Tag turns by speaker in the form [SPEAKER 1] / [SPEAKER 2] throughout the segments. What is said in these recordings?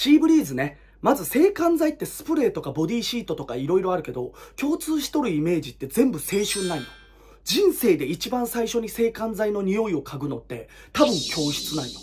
[SPEAKER 1] シーブリーズね、まず制汗剤ってスプレーとかボディシートとか色々あるけど、共通しとるイメージって全部青春ないの。人生で一番最初に制汗剤の匂いを嗅ぐのって多分教室ないの。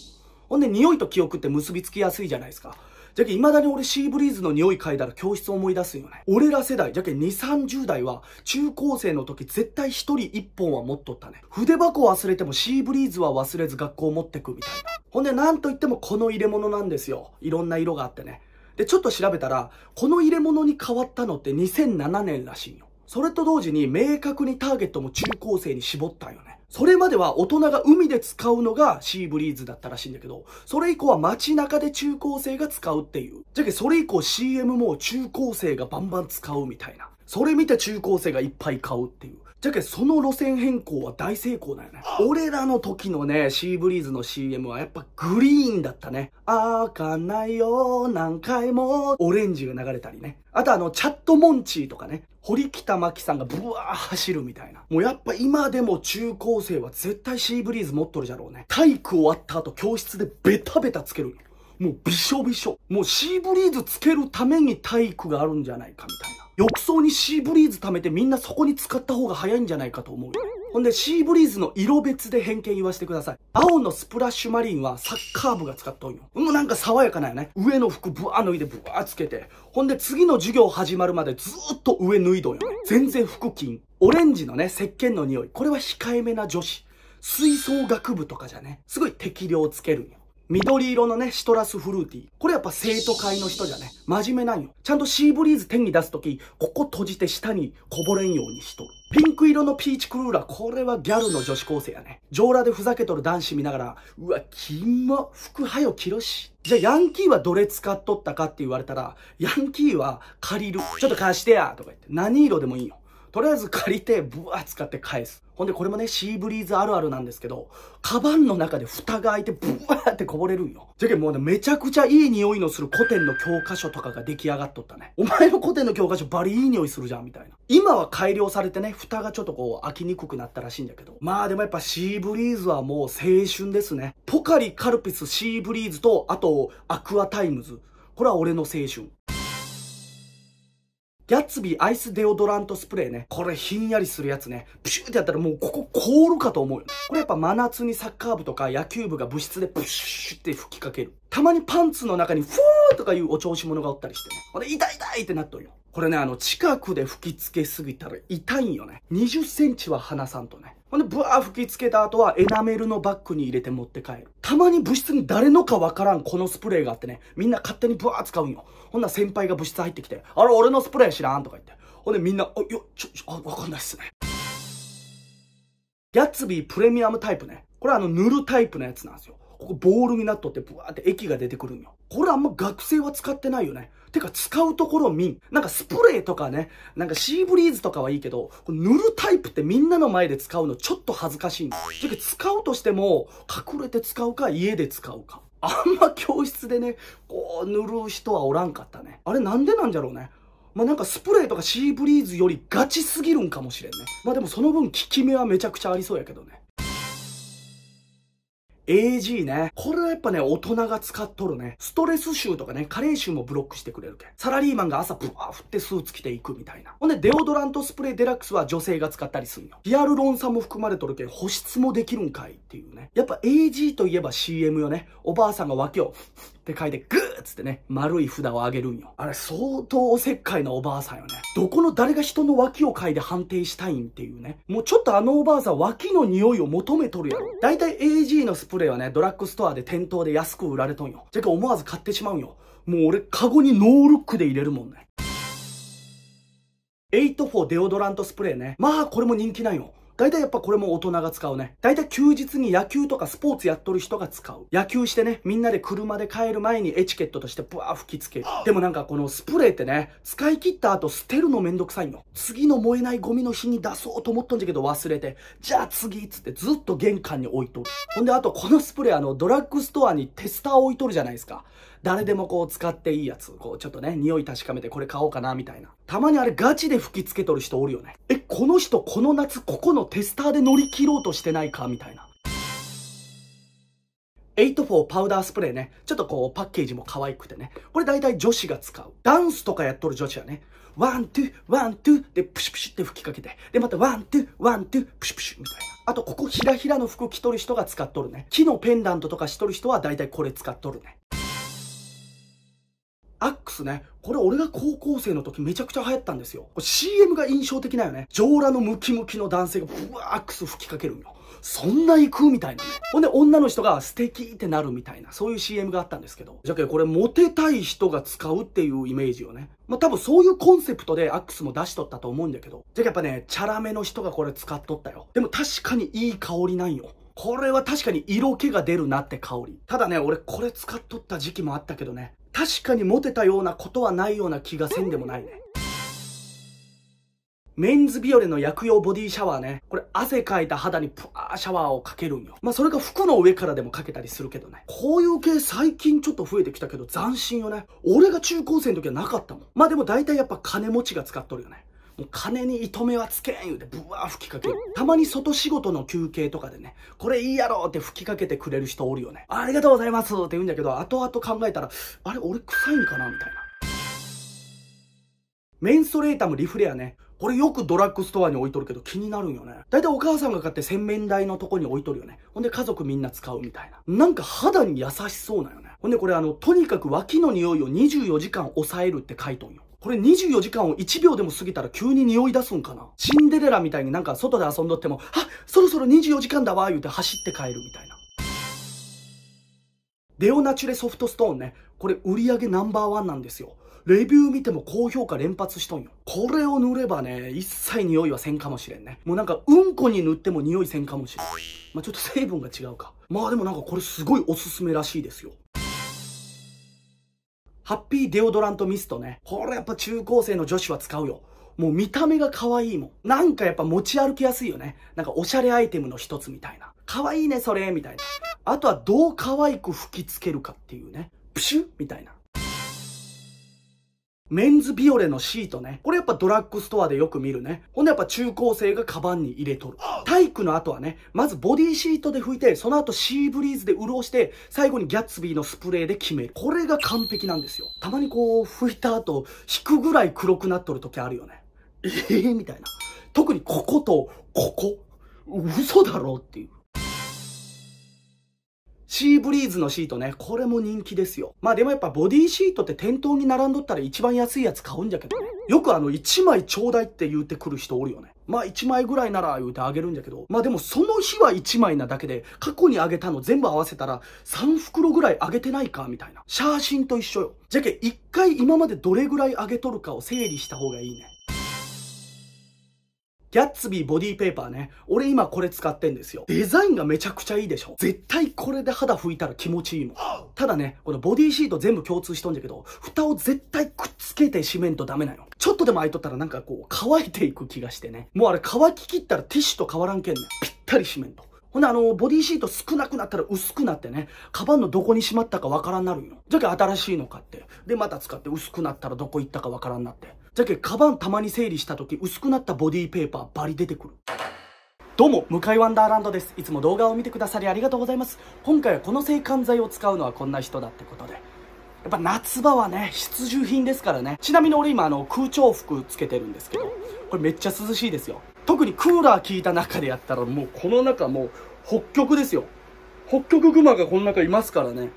[SPEAKER 1] ほんで匂いと記憶って結びつきやすいじゃないですか。じゃけ、未だに俺シーブリーズの匂い嗅いだら教室思い出すよね。俺ら世代、じゃけ2、30代は中高生の時絶対一人一本は持っとったね。筆箱忘れてもシーブリーズは忘れず学校持ってくみたいな。ほんでなんといってもこの入れ物なんですよ。いろんな色があってね。で、ちょっと調べたら、この入れ物に変わったのって2007年らしいよ。それと同時に明確にターゲットも中高生に絞ったんよね。それまでは大人が海で使うのがシーブリーズだったらしいんだけど、それ以降は街中で中高生が使うっていう。じゃけそれ以降 CM も中高生がバンバン使うみたいな。それ見て中高生がいっぱい買うっていう。じゃけその路線変更は大成功だよね。俺らの時のね、シーブリーズの CM はやっぱグリーンだったね。開かないよ、何回も、オレンジが流れたりね。あとあの、チャットモンチーとかね。堀北真希さんがブワー走るみたいな。もうやっぱ今でも中高生は絶対シーブリーズ持っとるじゃろうね。体育終わった後教室でベタベタつけるもうびしょびしょ。もうシーブリーズつけるために体育があるんじゃないかみたいな。浴槽にシーブリーズ貯めてみんなそこに使った方が早いんじゃないかと思うよ。ほんで、シーブリーズの色別で偏見言わせてください。青のスプラッシュマリンはサッカー部が使っとんよ。もうなんか爽やかなよね。上の服ブワー脱いでブワーつけて。ほんで、次の授業始まるまでずっと上脱いどんよね。全然腹筋。オレンジのね、石鹸の匂い。これは控えめな女子。吹奏楽部とかじゃね、すごい適量つけるんよ。緑色のね、シトラスフルーティー。これやっぱ生徒会の人じゃね、真面目なんよ。ちゃんとシーブリーズ手に出すとき、ここ閉じて下にこぼれんようにしとる。ピンク色のピーチクルーラー、これはギャルの女子高生やね。上裸でふざけとる男子見ながら、うわ、キモ、服はよ着ろし。じゃあヤンキーはどれ使っとったかって言われたら、ヤンキーは借りる。ちょっと貸してやとか言って。何色でもいいよ。とりあえず借りて、ブワー使って返す。ほんで、これもね、シーブリーズあるあるなんですけど、カバンの中で蓋が開いて、ブワーってこぼれるんよ。じゃけんもうね、めちゃくちゃいい匂いのする古典の教科書とかが出来上がっとったね。お前の古典の教科書バリいい匂いするじゃん、みたいな。今は改良されてね、蓋がちょっとこう、開きにくくなったらしいんだけど。まあでもやっぱシーブリーズはもう青春ですね。ポカリ、カルピス、シーブリーズと、あと、アクアタイムズ。これは俺の青春。ギャッツビーアイスデオドラントスプレーね。これひんやりするやつね。プシューってやったらもうここ凍るかと思うよね。これやっぱ真夏にサッカー部とか野球部が部室でプシューって吹きかける。たまにパンツの中にフォーとかいうお調子者がおったりしてね。これ痛い痛いってなっとるよ。これね、あの、近くで吹き付けすぎたら痛いんよね。20センチは離さんとね。ほんで、ブワー吹きつけた後はエナメルのバッグに入れて持って帰る。たまに部室に誰のかわからんこのスプレーがあってね、みんな勝手にブワー使うんよ。ほんな先輩が部室入ってきて、あれ俺のスプレー知らんとか言って。ほんでみんな、あ、よ、ちょ、ちょ、あ、わかんないっすね。ギャッツビープレミアムタイプね。これあの塗るタイプのやつなんですよ。ここボールになっとってブワーって液が出てくるんよ。これあんま学生は使ってないよね。てか使うところ見ん。なんかスプレーとかね、なんかシーブリーズとかはいいけど、塗るタイプってみんなの前で使うのちょっと恥ずかしいんだ。てか使うとしても、隠れて使うか家で使うか。あんま教室でね、こう塗る人はおらんかったね。あれなんでなんじゃろうね。まあ、なんかスプレーとかシーブリーズよりガチすぎるんかもしれんね。まあでもその分効き目はめちゃくちゃありそうやけどね。AG ね。これはやっぱね、大人が使っとるね。ストレス臭とかね、加齢臭もブロックしてくれるけんサラリーマンが朝ブワー振ってスーツ着ていくみたいな。ほんで、デオドラントスプレーデラックスは女性が使ったりするよ。ヒアルロン酸も含まれとるけん保湿もできるんかいっていうね。やっぱ AG といえば CM よね。おばあさんが脇をって書いてグーっつってね、丸い札をあげるんよ。あれ相当おせっかいなおばあさんよね。どこの誰が人の脇を嗅いで判定したいんっていうね。もうちょっとあのおばあさん脇の匂いを求めとるやろ。だいたい AG のスプレーはね、ドラッグストアで店頭で安く売られとんよ。じゃか思わず買ってしまうんよ。もう俺、カゴにノールックで入れるもんね。84デオドラントスプレーね。まあ、これも人気なんよ。大体やっぱこれも大人が使うね。大体休日に野球とかスポーツやっとる人が使う。野球してね、みんなで車で帰る前にエチケットとしてブワー吹きつける。でもなんかこのスプレーってね、使い切った後捨てるのめんどくさいの。次の燃えないゴミの日に出そうと思ったんじゃけど忘れて、じゃあ次っつってずっと玄関に置いとる。ほんであとこのスプレーあのドラッグストアにテスター置いとるじゃないですか。誰でもこう使っていいやつ、こうちょっとね、匂い確かめてこれ買おうかなみたいな。たまにあれガチで吹きつけとる人おるよね。え、この人この夏ここのテスターで乗り切ろうとしてないかみたいな。8x4パウダースプレーね。ちょっとこうパッケージも可愛くてね。これ大体女子が使う。ダンスとかやっとる女子はね。 one、two、one、two でプシュプシュって吹きかけて。で、また one、two、one、two、プシュプシュみたいな。あと、ここひらひらの服着とる人が使っとるね。木のペンダントとかしとる人は大体これ使っとるね。アックスね。これ俺が高校生の時めちゃくちゃ流行ったんですよ。CM が印象的なよね。上裸のムキムキの男性がブワーアックス吹きかけるんよ。そんな行くみたいなね。ほんで女の人が素敵ってなるみたいな、そういう CM があったんですけど。じゃけこれモテたい人が使うっていうイメージをね。まあ、多分そういうコンセプトでアックスも出しとったと思うんだけど。じゃやっぱね、チャラめの人がこれ使っとったよ。でも確かにいい香りなんよ。これは確かに色気が出るなって香り。ただね、俺これ使っとった時期もあったけどね。確かにモテたようなことはないような気がせんでもないね。メンズビオレの薬用ボディシャワーね。これ汗かいた肌にプワーシャワーをかけるんよ。まあそれか服の上からでもかけたりするけどね。こういう系最近ちょっと増えてきたけど斬新よね。俺が中高生の時はなかったもん。まあでも大体やっぱ金持ちが使っとるよね。もう金に糸目はつけん言うてブワー吹きかける。たまに外仕事の休憩とかでね、これいいやろって吹きかけてくれる人おるよね。ありがとうございますって言うんだけど、後々考えたら、あれ俺臭いんかなみたいな。メンソレータムリフレアね。これよくドラッグストアに置いとるけど気になるんよね。だいたいお母さんが買って洗面台のとこに置いとるよね。ほんで家族みんな使うみたいな。なんか肌に優しそうなよね。ほんでこれあの、とにかく脇の匂いを24時間抑えるって書いとんよ。これ24時間を1秒でも過ぎたら急に匂い出すんかな？シンデレラみたいになんか外で遊んどっても、あそろそろ24時間だわ言うて走って帰るみたいな。レオナチュレソフトストーンね。これ売り上げナンバーワンなんですよ。レビュー見ても高評価連発しとんよ。これを塗ればね、一切匂いはせんかもしれんね。もうなんか、うんこに塗っても匂いせんかもしれん。まあ、ちょっと成分が違うか。まあでもなんかこれすごいおすすめらしいですよ。ハッピーデオドラントミストね。これやっぱ中高生の女子は使うよ。もう見た目が可愛いもん。なんかやっぱ持ち歩きやすいよね。なんかおしゃれアイテムの一つみたいな。可愛いね、それ、みたいな。あとはどう可愛く吹きつけるかっていうね。プシュみたいな。メンズビオレのシートね。これやっぱドラッグストアでよく見るね。ほんでやっぱ中高生がカバンに入れとる。体育の後はね、まずボディシートで拭いて、その後シーブリーズで潤して、最後にギャッツビーのスプレーで決める。これが完璧なんですよ。たまにこう、拭いた後、引くぐらい黒くなっとる時あるよね。ええー、みたいな。特にここと、ここ。嘘だろっていう。シーブリーズのシートね、これも人気ですよ。まあでもやっぱボディシートって店頭に並んどったら一番安いやつ買うんじゃけどね。よくあの1枚ちょうだいって言うてくる人おるよね。まあ1枚ぐらいなら言うてあげるんじゃけど、まあでもその日は1枚なだけで、過去にあげたの全部合わせたら3袋ぐらいあげてないかみたいな。写真と一緒よ。じゃけ1回今までどれぐらいあげとるかを整理した方がいいね。ギャッツビーボディペーパーね。俺今これ使ってんですよ。デザインがめちゃくちゃいいでしょ。絶対これで肌拭いたら気持ちいいもん。ただね、このボディシート全部共通しとんじゃけど、蓋を絶対くっつけて締めんとダメなよ。ちょっとでも開いとったらなんかこう乾いていく気がしてね。もうあれ乾ききったらティッシュと変わらんけんね。ぴったり締めんと。ほんであの、ボディシート少なくなったら薄くなってね、カバンのどこにしまったかわからんなるんよ。じゃけ新しいの買って。で、また使って薄くなったらどこ行ったかわからんなって。じゃけ、カバンたまに整理した時、薄くなったボディペーパーバリ出てくる。どうも、向井ワンダーランドです。いつも動画を見てくださりありがとうございます。今回はこの制汗剤を使うのはこんな人だってことで。やっぱ夏場はね、必需品ですからね。ちなみに俺今あの空調服つけてるんですけど、これめっちゃ涼しいですよ。特にクーラー効いた中でやったらもうこの中もう北極ですよ。北極熊がこの中いますからね。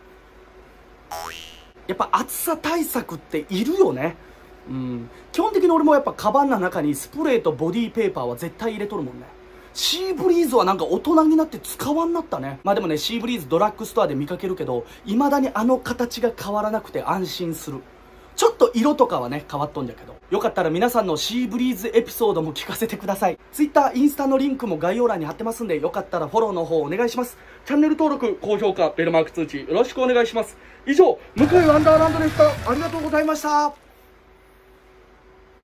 [SPEAKER 1] やっぱ暑さ対策っているよね。うん。基本的に俺もやっぱカバンの中にスプレーとボディーペーパーは絶対入れとるもんね。シーブリーズはなんか大人になって使わんなったね。まあでもね、シーブリーズドラッグストアで見かけるけど、未だにあの形が変わらなくて安心する。ちょっと色とかはね、変わっとんじゃけど。よかったら皆さんのシーブリーズエピソードも聞かせてください。Twitter、インスタのリンクも概要欄に貼ってますんで、よかったらフォローの方お願いします。チャンネル登録、高評価、ベルマーク通知よろしくお願いします。以上、向井ワンダーランドでした。ありがとうございました。